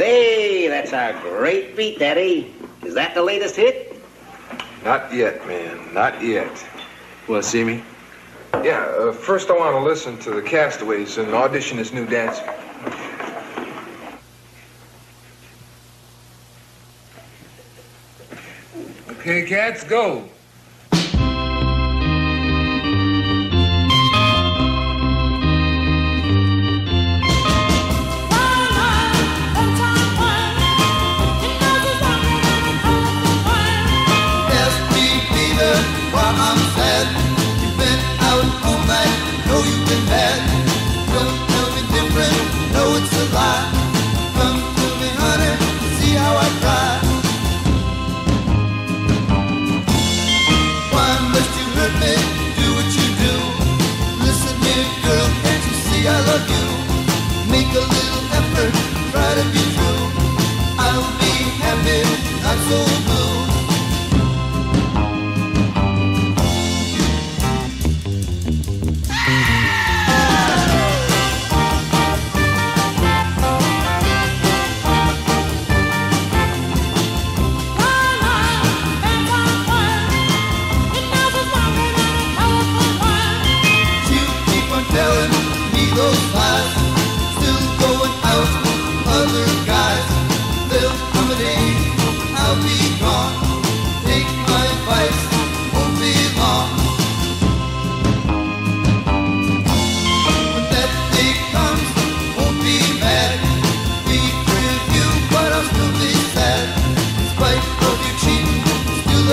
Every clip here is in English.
Say, that's a great beat, Daddy. Is that the latest hit? Not yet, man. Not yet. Want to see me? Yeah, uh, first I want to listen to the Castaways and audition this new dancer. Okay, cats, go. Been bad. Don't tell me different, know it's a lie. Come to me, honey, see how I cry. Why must you hurt me? Do what you do. Listen girl, can't you see I love you? Make a little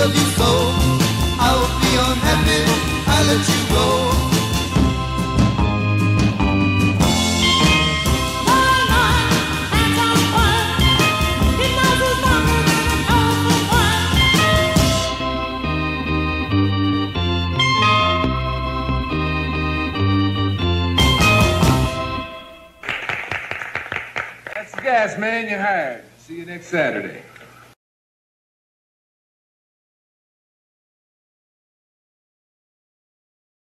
you so. I'll be unhappy, I let you go. Gas, man. You're hired. See you next Saturday.